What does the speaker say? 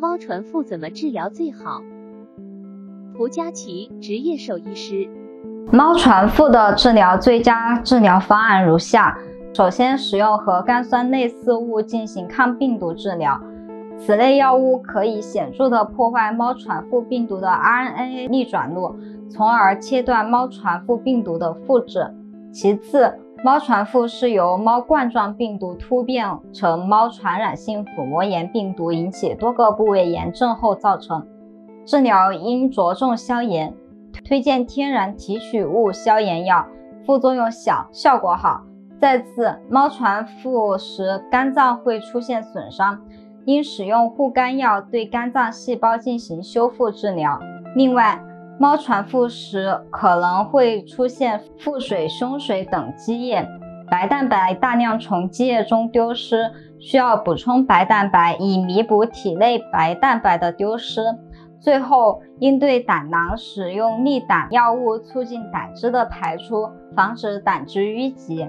猫传腹怎么治疗最好？胡佳琪，执业兽医师。猫传腹的治疗最佳治疗方案如下：首先，使用核苷酸类似物进行抗病毒治疗，此类药物可以显著地破坏猫传腹病毒的 RNA 逆转录，从而切断猫传腹病毒的复制。其次，猫传腹是由猫冠状病毒突变成猫传染性腹膜炎病毒，引起多个部位炎症后造成。治疗应着重消炎，推荐天然提取物消炎药，副作用小，效果好。再次，猫传腹时肝脏会出现损伤，应使用护肝药对肝脏细胞进行修复治疗。另外，猫传腹时可能会出现腹水、胸水等积液，白蛋白大量从积液中丢失，需要补充白蛋白以弥补体内白蛋白的丢失。最后，应对胆囊使用利胆药物，促进胆汁的排出，防止胆汁淤积。